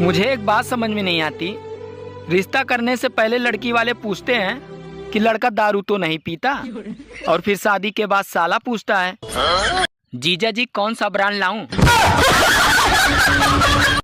मुझे एक बात समझ में नहीं आती। रिश्ता करने से पहले लड़की वाले पूछते हैं कि लड़का दारू तो नहीं पीता? और फिर शादी के बाद साला पूछता है हाँ? जीजा जी कौन सा ब्रांड लाऊं?